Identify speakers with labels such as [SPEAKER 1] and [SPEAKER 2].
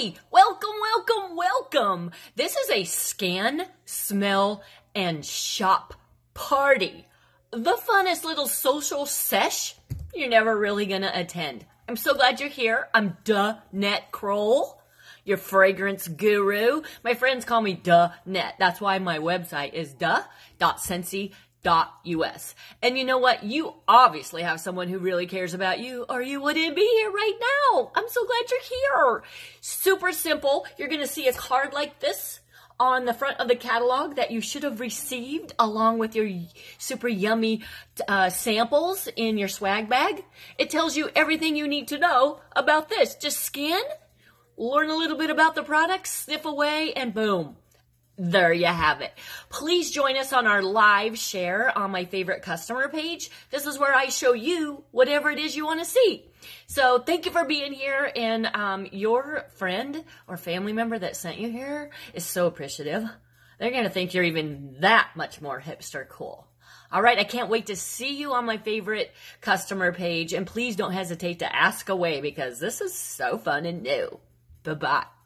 [SPEAKER 1] Welcome, welcome, welcome. This is a scan, smell, and shop party. The funnest little social sesh you're never really gonna attend. I'm so glad you're here. I'm Duh Net Kroll, your fragrance guru. My friends call me Duh Net. That's why my website is duh.scentsy.com us. And you know what? You obviously have someone who really cares about you, or you wouldn't be here right now. I'm so glad you're here. Super simple. You're going to see a card like this on the front of the catalog that you should have received along with your super yummy uh, samples in your swag bag. It tells you everything you need to know about this. Just scan, learn a little bit about the products, sniff away, and boom there you have it. Please join us on our live share on my favorite customer page. This is where I show you whatever it is you want to see. So thank you for being here. And um, your friend or family member that sent you here is so appreciative. They're going to think you're even that much more hipster cool. All right, I can't wait to see you on my favorite customer page. And please don't hesitate to ask away because this is so fun and new. Bye bye.